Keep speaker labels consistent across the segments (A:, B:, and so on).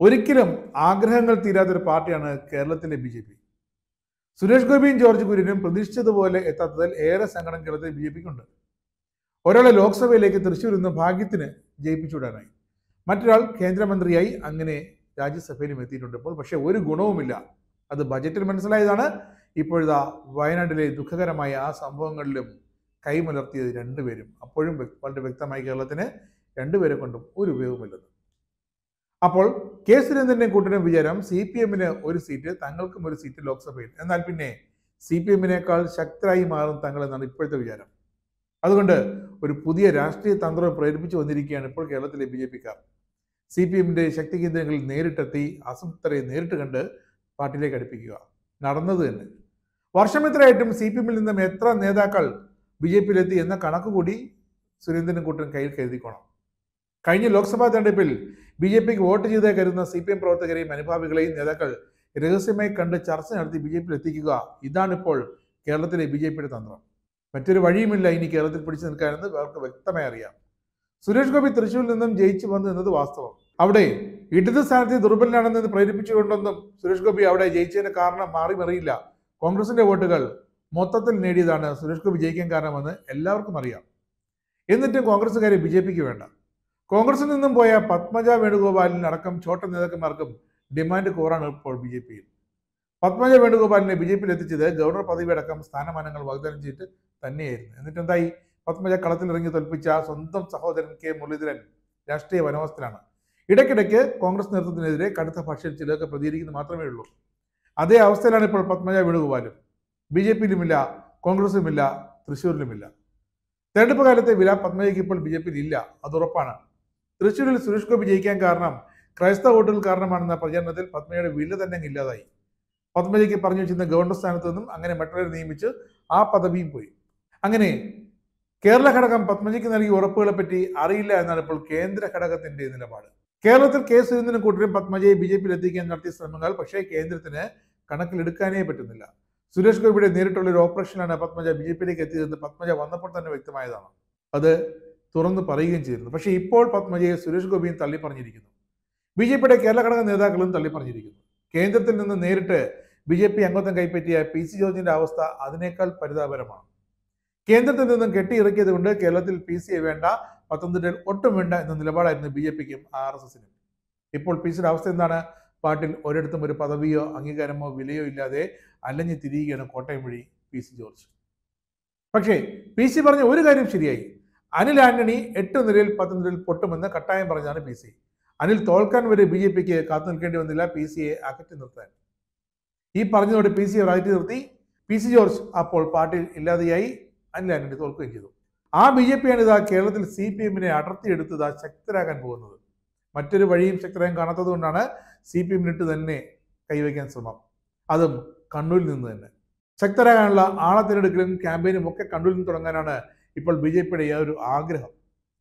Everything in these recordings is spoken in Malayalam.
A: ഒരിക്കലും ആഗ്രഹങ്ങൾ തീരാത്തൊരു പാർട്ടിയാണ് കേരളത്തിലെ ബി ജെ പി. സുരേഷ് ഗോപിയും ജോർജ് കുര്യനും പ്രതീക്ഷിച്ചതുപോലെ എത്താത്തതിൽ ഏറെ സങ്കടം കേരളത്തിൽ ബി ജെ പിക്കുണ്ട്. ഒരാളെ ലോക്സഭയിലേക്ക് തൃശ്ശൂരിൽ നിന്ന് ഭാഗ്യത്തിന് ജയിപ്പിച്ചുവിടാനായി. മറ്റൊരാൾ കേന്ദ്രമന്ത്രിയായി അങ്ങനെ രാജ്യസഭയിലും എത്തിയിട്ടുണ്ട് ഇപ്പോൾ. പക്ഷേ ഒരു ഗുണവുമില്ല. അത് ബജറ്റിൽ മനസ്സിലായതാണ്. ഇപ്പോഴത്തെ വയനാട്ടിലെ ദുഃഖകരമായ ആ സംഭവങ്ങളിലും കൈമലർത്തിയത് രണ്ടുപേരും. അപ്പോഴും വളരെ വ്യക്തമായി കേരളത്തിന് രണ്ടുപേരെ കൊണ്ടും ഒരു ഉപയോഗമില്ലെന്ന് അപ്പോൾ കെ സുരേന്ദ്രന്റെ കൂട്ടരും വിചാരം സി പി എമ്മിന് ഒരു സീറ്റ് തങ്ങൾക്കും ഒരു സീറ്റ് ലോക്സഭയിൽ. എന്നാൽ പിന്നെ സി പി എമ്മിനേക്കാൾ ശക്തരായി മാറും തങ്ങൾ എന്നാണ് ഇപ്പോഴത്തെ വിചാരം. അതുകൊണ്ട് ഒരു പുതിയ രാഷ്ട്രീയ തന്ത്രം പ്രേരിപ്പിച്ചു വന്നിരിക്കുകയാണ് ഇപ്പോൾ കേരളത്തിലെ ബി ജെ പിക്കാർ സി പി എമ്മിന്റെ ശക്തി കേന്ദ്രങ്ങളിൽ നേരിട്ടെത്തി അസംതരെ നേരിട്ട് കണ്ട് പാർട്ടിയിലേക്ക് അടുപ്പിക്കുക. നടന്നത് തന്നെ. വർഷം എത്രയായിട്ടും സി പി എമ്മിൽ നിന്നും എത്ര നേതാക്കൾ ബി ജെ പിയിലെത്തി എന്ന കണക്ക് കൂടി സുരേന്ദ്രനും കൂട്ടരും കയ്യിൽ കരുതിക്കോണം. കഴിഞ്ഞ ലോക്സഭാ തെരഞ്ഞെടുപ്പിൽ ബി ജെ പിക്ക് വോട്ട് ചെയ്തേ കരുതുന്ന സി പി എം പ്രവർത്തകരെയും അനുഭാവികളെയും നേതാക്കൾ രഹസ്യമായി കണ്ട് ചർച്ച നടത്തി ബി ജെ പിയിൽ എത്തിക്കുക. ഇതാണിപ്പോൾ കേരളത്തിലെ ബി ജെ പിയുടെ തന്ത്രം. മറ്റൊരു വഴിയുമില്ല ഇനി കേരളത്തിൽ പിടിച്ചു നിൽക്കാനെന്ന് അവർക്ക് വ്യക്തമായി അറിയാം. സുരേഷ് ഗോപി തൃശ്ശൂരിൽ നിന്നും ജയിച്ചു വന്നു എന്നത് വാസ്തവം. അവിടെ ഇടത് സ്ഥാനത്ത് ദുർബലനാണെന്ന് പ്രേരിപ്പിച്ചുകൊണ്ടൊന്നും സുരേഷ് ഗോപി അവിടെ ജയിച്ചതിന് കാരണം മാറി മറിയില്ല കോൺഗ്രസിന്റെ വോട്ടുകൾ മൊത്തത്തിൽ നേടിയതാണ് സുരേഷ് ഗോപി ജയിക്കാൻ കാരണമെന്ന് എല്ലാവർക്കും അറിയാം. എന്നിട്ടും കോൺഗ്രസ്സുകാരെ ബി ജെ പിക്ക് വേണ്ട. കോൺഗ്രസിൽ നിന്നും പോയ പത്മജ വേണുഗോപാലിന് അടക്കം ചോട്ട നേതാക്കന്മാർക്കും ഡിമാൻഡ് കോറാണ് ഇപ്പോൾ ബി ജെ പിയിൽ. പത്മജ വേണുഗോപാലിനെ ബി ജെ പിയിൽ എത്തിച്ചത് ഗവർണർ പദവി അടക്കം സ്ഥാനമാനങ്ങൾ വാഗ്ദാനം ചെയ്തിട്ട് തന്നെയായിരുന്നു. എന്നിട്ട് എന്തായി പത്മജ കളത്തിലിറങ്ങി തോൽപ്പിച്ച സ്വന്തം സഹോദരൻ കെ മുരളീധരൻ രാഷ്ട്രീയ വനവസ്ഥയിലാണ് ഇടയ്ക്കിടയ്ക്ക് കോൺഗ്രസ് നേതൃത്വത്തിനെതിരെ കടുത്ത ഭാഷയിൽ ചിലരൊക്കെ പ്രതികരിക്കുന്നത് മാത്രമേ ഉള്ളൂ. അതേ അവസ്ഥയിലാണ് ഇപ്പോൾ പത്മജ വേണുഗോപാലും. ബി ജെ പിയിലുമില്ല കോൺഗ്രസിലുമില്ല തൃശ്ശൂരിലുമില്ല. തെരഞ്ഞെടുപ്പ് കാലത്തെ വില പത്മജയ്ക്ക് ഇപ്പോൾ ബി ജെ പിയിൽ ഇല്ല. അത് ഉറപ്പാണ്. തൃശ്ശൂരിൽ സുരേഷ് ഗോപി ജയിക്കാൻ കാരണം ക്രൈസ്തവ വോട്ടുകൾ കാരണമാണെന്ന പ്രചരണത്തിൽ പത്മജയുടെ വില തന്നെ ഇല്ലാതായി. പത്മജയ്ക്ക് പറഞ്ഞു വെച്ചിരുന്ന ഗവർണർ സ്ഥാനത്ത് നിന്നും അങ്ങനെ മറ്റുള്ളവരെ നിയമിച്ച് ആ പദവിയും പോയി. അങ്ങനെ കേരള ഘടകം പത്മജയ്ക്ക് നൽകിയ ഉറപ്പുകളെ പറ്റി അറിയില്ല എന്നാണ് ഇപ്പോൾ കേന്ദ്ര ഘടകത്തിന്റെ നിലപാട്. കേരളത്തിൽ കെ സുരേന്ദ്രനും കൂട്ടരും പത്മജയെ ബി ജെ പിയിൽ എത്തിക്കാൻ നടത്തിയ ശ്രമങ്ങൾ പക്ഷേ കേന്ദ്രത്തിന് കണക്കിലെടുക്കാനേ പറ്റുന്നില്ല. സുരേഷ് ഗോപിയുടെ നേരിട്ടുള്ള ഒരു ഓപ്പറേഷനാണ് പത്മജ ബി ജെ പിയിലേക്ക് എത്തിയതെന്ന് പത്മജ വന്നപ്പോൾ തന്നെ വ്യക്തമായതാണ്. അത് തുറന്നു പറയുകയും ചെയ്തിരുന്നു. പക്ഷേ ഇപ്പോൾ പത്മജയെ സുരേഷ് ഗോപിയും തള്ളി പറഞ്ഞിരിക്കുന്നു ബി ജെ പിയുടെ കേരള ഘടക നേതാക്കളും തള്ളി പറഞ്ഞിരിക്കുന്നു കേന്ദ്രത്തിൽ നിന്ന് നേരിട്ട് ബി ജെ പി അംഗത്വം കൈപ്പറ്റിയ പി സി ജോർജിന്റെ അവസ്ഥ അതിനേക്കാൾ പരിതാപകരമാണ്. കേന്ദ്രത്തിൽ നിന്നും കെട്ടിയിറക്കിയത് കൊണ്ട് കേരളത്തിൽ പി സിയെ വേണ്ട പത്തനംതിട്ടയിൽ ഒട്ടും വേണ്ട എന്ന നിലപാടായിരുന്നു ബി ജെ പിക്കും ആർ എസ് എസിനും. ഇപ്പോൾ പി സിയുടെ അവസ്ഥ എന്താണ്? പാർട്ടിയിൽ ഒരിടത്തും ഒരു പദവിയോ അംഗീകാരമോ വിലയോ ഇല്ലാതെ അലഞ്ഞു തിരിയുകയാണ് കോട്ടയം വഴി പി സി ജോർജ്. പക്ഷേ പി സി പറഞ്ഞ ഒരു കാര്യം ശരിയായി. അനിൽ ആന്റണി എട്ട് നിരയിൽ പത്ത് നിരയിൽ പൊട്ടുമെന്ന് കട്ടായം പറഞ്ഞാണ് പി സി അനിൽ തോൽക്കാൻ വരെ ബി ജെ പിക്ക് കാത്തു നിൽക്കേണ്ടി വന്നില്ല പി സിയെ അകറ്റി നിർത്താൻ. ഈ പറഞ്ഞതോടെ പി സിയെ അകറ്റി നിർത്തി. പി സി ജോർജ് അപ്പോൾ പാർട്ടിയിൽ ഇല്ലാതെയായി അനിൽ ആന്റണി തോൽക്കുകയും ചെയ്തു. ആ ബി ജെ പിയാണ് ഇതാ കേരളത്തിൽ സി പി എമ്മിനെ അടർത്തിയെടുത്ത് ഇതാ ശക്തരാകാൻ പോകുന്നത്. മറ്റൊരു വഴിയും ശക്തരാകാൻ കാണാത്തത് കൊണ്ടാണ് സി പി എമ്മിനിട്ട് തന്നെ കൈവയ്ക്കാൻ ശ്രമം. അതും കണ്ണൂരിൽ നിന്ന് തന്നെ. ശക്തരാകാനുള്ള ആളെ തിരഞ്ഞെടുക്കലും ക്യാമ്പയിനും ഒക്കെ കണ്ണൂരിൽ നിന്ന് തുടങ്ങാനാണ് ഇപ്പോൾ ബി ജെ പിയുടെ ഒരു ആഗ്രഹം.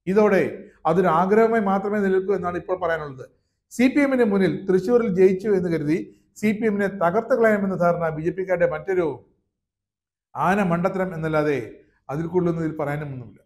A: ഇതോടെ അതൊരു ആഗ്രഹമായി മാത്രമേ നിലനിൽക്കൂ എന്നാണ് ഇപ്പോൾ പറയാനുള്ളത്. സി പി എമ്മിന് മുന്നിൽ തൃശ്ശൂരിൽ ജയിച്ചു എന്ന് കരുതി സി പി എമ്മിനെ തകർത്ത് കളയാമെന്ന ധാരണ ബി ജെ പിക്കാരുടെ മറ്റൊരു ആന മണ്ടത്തരം എന്നല്ലാതെ അതിൽ കൂടുതലൊന്നും ഇതിൽ പറയാനൊന്നുമില്ല.